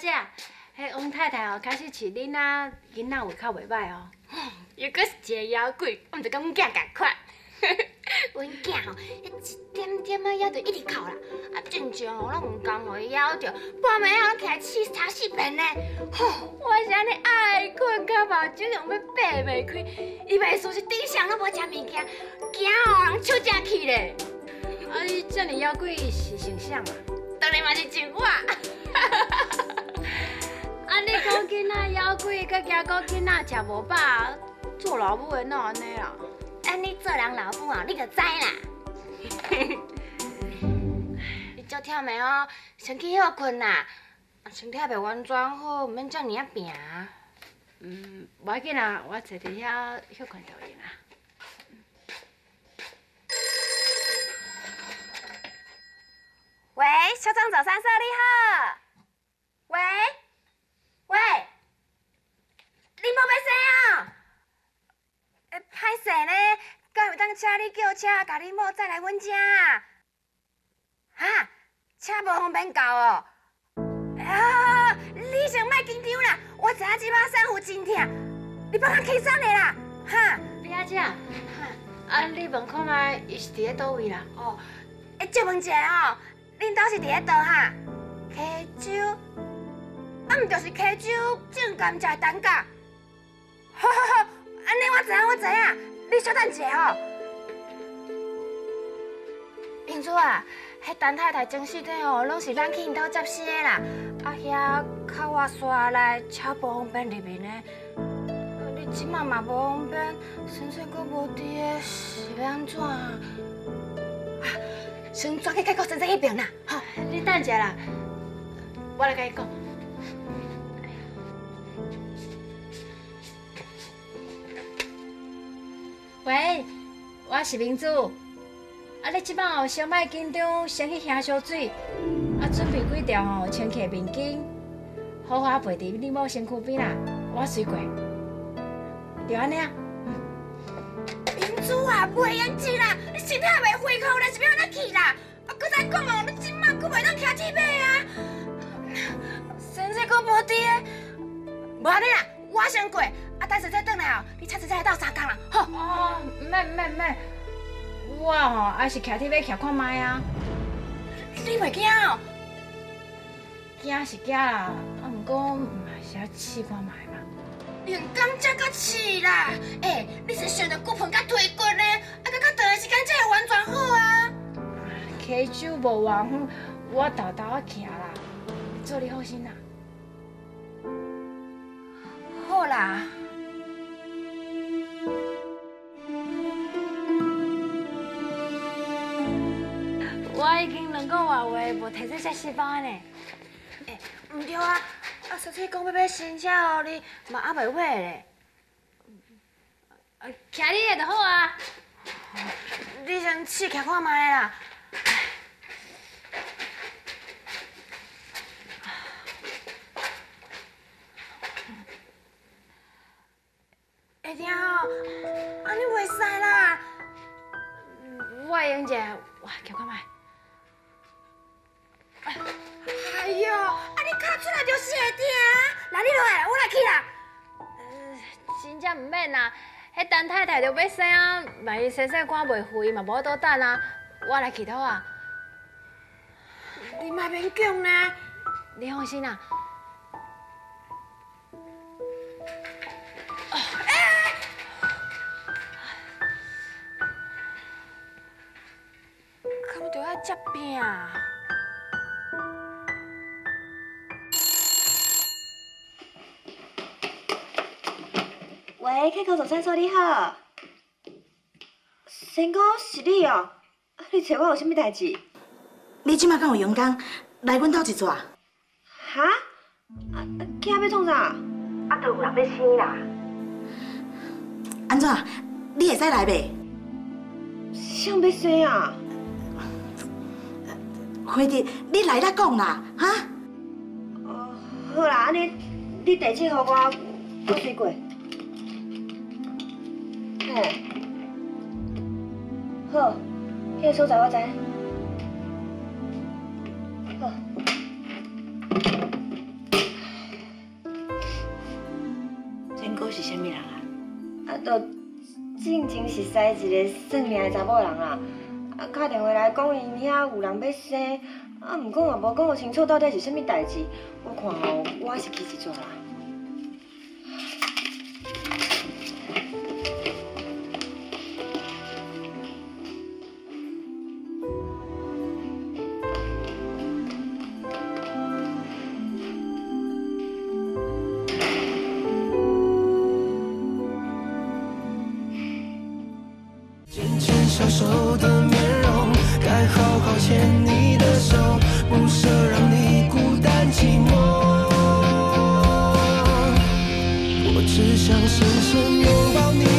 姐，迄王太太哦，开始饲恁仔囡仔胃口袂歹哦。又搁是一个妖怪，我毋就甲阮囝共款。阮囝吼，迄一点点仔枵着一直哭啦，啊，真正吼，咱毋甘互伊枵着，半暝啊起来气差四遍呢。吼，我是安尼爱困，到目睭用要闭袂开，伊袂输是顶上拢无食物件，惊哦人笑正气咧。啊，你遮尔妖怪是成啥啊？当然嘛是真我。啊，你讲囡仔枵鬼，佮惊讲囡仔食无饱，做老母的哪安尼啊？安尼做人老母哦，你就知啦。你足忝的哦，先去休困啦。身体袂完全好，毋免遮尔啊病。嗯，无要紧啦，我坐伫遐休困就行啦。喂，小张早上说你好。喂，喂，你无要生啊？诶，歹势呢，敢有当请你叫车，甲你某载来阮遮？哈，车无方便到哦。啊，你先莫紧张啦，我知影即摆身有真疼，你帮我起身的啦，哈。表姐，啊，你问看卖，伊是伫咧倒位啦？哦，诶，借问一下哦，恁兜是伫咧倒哈？溪州，啊，毋就是溪州正甘蔗的蛋糕？好好好，安尼我知影，我知影，你稍等一下哦。明珠啊，迄陈太太前四天哦，拢是咱去因兜接生的啦，啊，遐较外山来超不方便入面的。啊你即马嘛不方便，先生阁无伫的，是要安怎啊？先抓去解决先生迄边啦，吼。你等一下啦，我来甲伊讲。喂，我是明珠。啊，你即摆哦先莫紧张，先去喝烧水，啊，准备几条吼千克面巾，好好陪伫你某身躯边啦。我随过，就安尼啊。明珠啊，袂用紧啦，你身体还袂恢复咧，是要安怎去啦？啊，搁再讲哦，你即马搁袂当骑铁马啊？先生搁无伫诶，无安尼啦，我先过，啊，等下再转来哦，你车子才会到三工啦，吼。哦，免免免，我吼还是骑铁马骑看卖啊。你袂惊哦？惊是惊啦，啊，毋过嘛是要试看卖嘛。连感才搁试啦，诶、你是想着骨盆甲腿骨呢？啊，搁较长的时间才会完全好啊。溪州无偌远，我豆豆啊骑啦，做你好心啦。好啦。两个月话无摕这些细胞呢。诶、毋对啊，啊，小姐讲要买新车哦，你嘛还袂买咧。啊，骑你的就好啊。你先试骑看卖啦。会听哦，安尼袂使啦。我用者，我骑看卖。哎呦，啊你卡出来就是会疼，来你落来，我来去啦。呃，真正毋免啦，迄陈太太着要生啊，万一生生赶袂回嘛，无法度等啊。我来去倒啊，你莫勉强呢。你放心啦。敢着爱接病？喂，K 口早餐所你好。仙姑是你哦，啊你找我有啥物代志？你即马敢有阳工来阮兜一撮？哈？啊，囝要创啥？啊，都有人要生啦。安怎？你会使来袂？谁要生啊？花弟，你来啦讲啦，哈？哦，好啦，安尼你地址给我，我随过。好。迄个所在我知。好。真哥是啥物人啊？啊，都正经是西一个算命的查某人啊。啊，打电话来讲，因遐有人要生，啊，毋过也无讲清楚到底是啥物代志。我看哦，我是记一撮啦。牵牵小手的面容，该好好牵你的手，不舍让你孤单寂寞。我只想深深拥抱你。